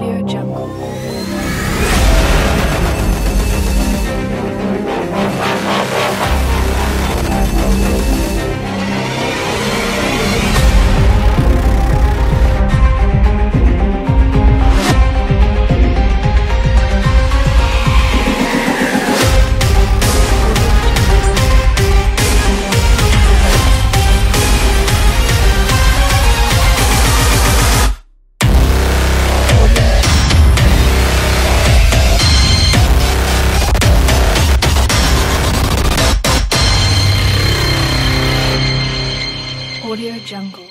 Audio Audio Jungle.